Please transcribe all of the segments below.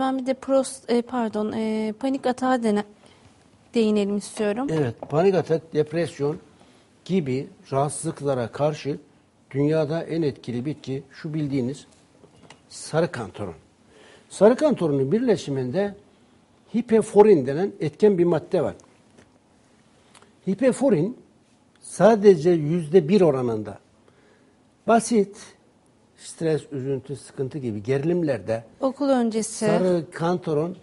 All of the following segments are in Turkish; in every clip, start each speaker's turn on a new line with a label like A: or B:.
A: Ben bir de prost, e, pardon, e, panik atağa dene, değinelim istiyorum.
B: Evet, panik atak, depresyon gibi rahatsızlıklara karşı dünyada en etkili bitki şu bildiğiniz sarı kantaron. Sarı kantaronun birleşiminde hipeforin denen etken bir madde var. Hipeforin sadece yüzde bir oranında basit stres, üzüntü, sıkıntı gibi gerilimlerde
A: Okul öncesi.
B: sarı kantaron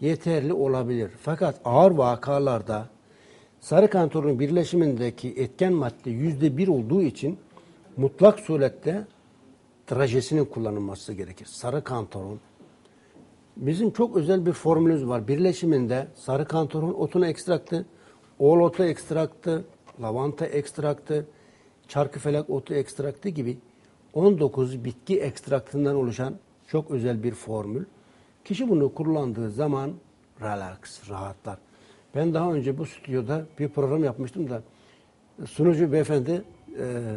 B: yeterli olabilir. Fakat ağır vakalarda sarı kantaronun birleşimindeki etken madde yüzde bir olduğu için mutlak surette trajesinin kullanılması gerekir. Sarı kantaron. Bizim çok özel bir formülümüz var. Birleşiminde sarı kantaron otunu ekstraktı, oğul otu ekstraktı, lavanta ekstraktı, çarkıfelek otu ekstraktı gibi 19 bitki ekstraktından oluşan çok özel bir formül. Kişi bunu kullandığı zaman relax, rahatlar. Ben daha önce bu stüdyoda bir program yapmıştım da sunucu beyefendi e,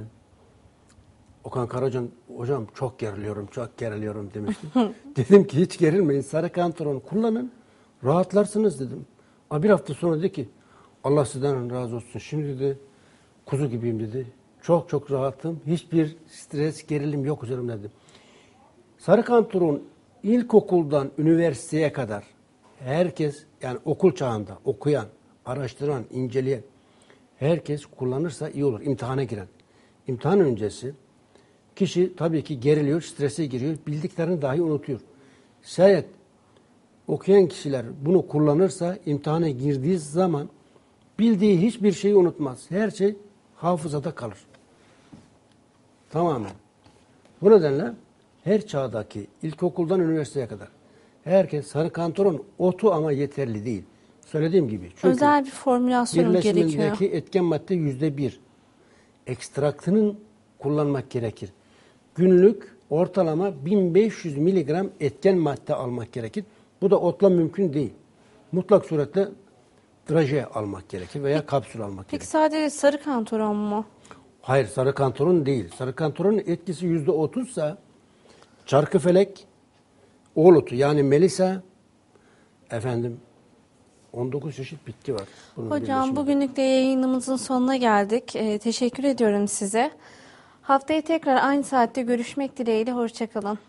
B: Okan Karacan hocam çok geriliyorum, çok geriliyorum demişti. dedim ki hiç gerilmeyin. Sarı kantaron kullanın. Rahatlarsınız dedim. Bir hafta sonra dedi ki Allah sizden razı olsun. Şimdi dedi kuzu gibiyim dedi. Çok çok rahatım. Hiçbir stres, gerilim yok üzerimde dedim. Sarı kantaron ilkokuldan üniversiteye kadar herkes yani okul çağında okuyan, araştıran, inceleyen herkes kullanırsa iyi olur. İmtihana giren. İmtihan öncesi kişi tabii ki geriliyor, strese giriyor. Bildiklerini dahi unutuyor. Şayet okuyan kişiler bunu kullanırsa imtihana girdiği zaman bildiği hiçbir şeyi unutmaz. Her şey hafızada kalır. Tamamen. Bu nedenle her çağdaki ilkokuldan üniversiteye kadar herkes sarı kantaron otu ama yeterli değil. Söylediğim gibi. Çünkü
A: Özel bir formülasyon gerekiyor.
B: birleşimindeki etken madde yüzde bir. Ekstraktının kullanmak gerekir. Günlük ortalama 1500 miligram etken madde almak gerekir. Bu da otla mümkün değil. Mutlak suretle draje almak gerekir veya kapsül almak
A: Peki
B: gerekir.
A: sadece sarı kantaron mu?
B: Hayır sarı kantaron değil. Sarı kantaronun etkisi yüzde otuzsa çarkıfelek, oğlutu yani melisa efendim 19 çeşit bitki var. bunun
A: Hocam bugünlük de yayınımızın sonuna geldik. Ee, teşekkür ediyorum size. Haftaya tekrar aynı saatte görüşmek dileğiyle. Hoşçakalın.